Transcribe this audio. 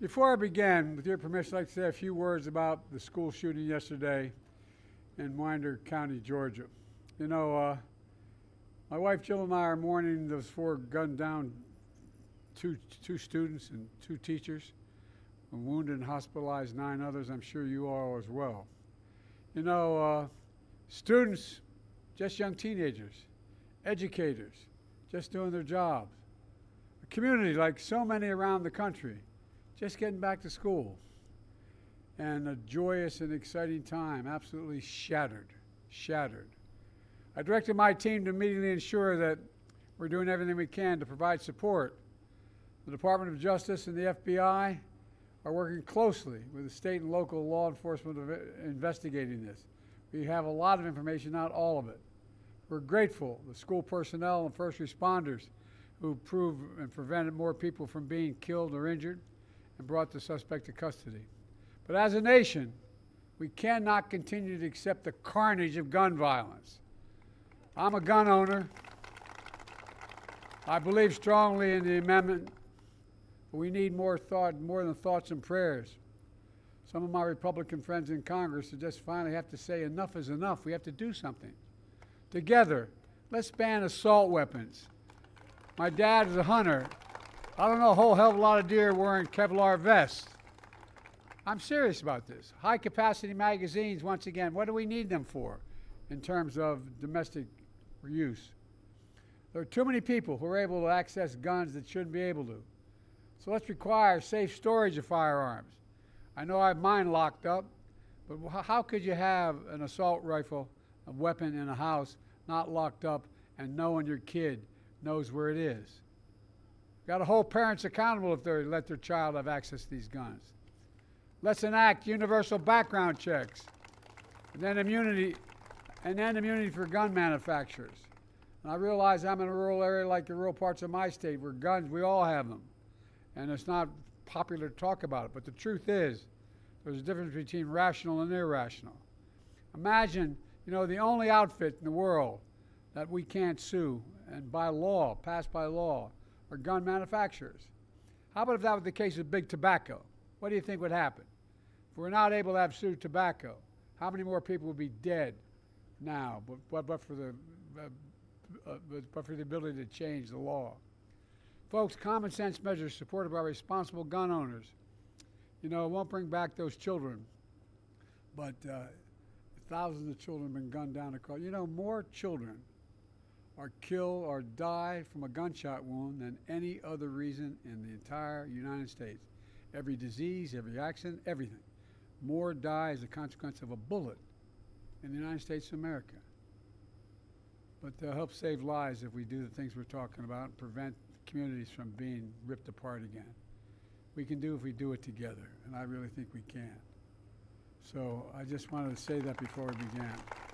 Before I begin, with your permission, I'd like to say a few words about the school shooting yesterday in Winder County, Georgia. You know, uh, my wife Jill and I are mourning those four gunned down two, two students and two teachers, and wounded and hospitalized nine others. I'm sure you are as well. You know, uh, students, just young teenagers, educators, just doing their jobs, a community like so many around the country just getting back to school and a joyous and exciting time, absolutely shattered, shattered. I directed my team to immediately ensure that we're doing everything we can to provide support. The Department of Justice and the FBI are working closely with the state and local law enforcement investigating this. We have a lot of information, not all of it. We're grateful, the school personnel and first responders who proved and prevented more people from being killed or injured and brought the suspect to custody. But as a nation, we cannot continue to accept the carnage of gun violence. I'm a gun owner. I believe strongly in the amendment, but we need more thought, more than thoughts and prayers. Some of my Republican friends in Congress just finally have to say enough is enough. We have to do something. Together, let's ban assault weapons. My dad is a hunter. I don't know a whole hell of a lot of deer wearing Kevlar vests. I'm serious about this. High capacity magazines, once again, what do we need them for in terms of domestic use? There are too many people who are able to access guns that shouldn't be able to. So let's require safe storage of firearms. I know I have mine locked up, but how could you have an assault rifle, a weapon in a house, not locked up, and knowing your kid knows where it is? Got to hold parents accountable if they let their child have access to these guns. Let's enact universal background checks, and then immunity, and then immunity for gun manufacturers. And I realize I'm in a rural area like the rural parts of my state where guns, we all have them. And it's not popular to talk about it. But the truth is, there's a difference between rational and irrational. Imagine, you know, the only outfit in the world that we can't sue and by law, passed by law, or gun manufacturers. How about if that was the case with big tobacco? What do you think would happen? If we're not able to have sued tobacco, how many more people would be dead now, but, but, but for the uh, uh, but for the ability to change the law? Folks, common sense measures supported by responsible gun owners. You know, it won't bring back those children, but uh, thousands of children have been gunned down across. You know, more children are killed or die from a gunshot wound than any other reason in the entire United States. Every disease, every accident, everything. More die as a consequence of a bullet in the United States of America. But they'll help save lives if we do the things we're talking about and prevent communities from being ripped apart again. We can do if we do it together, and I really think we can. So I just wanted to say that before we began.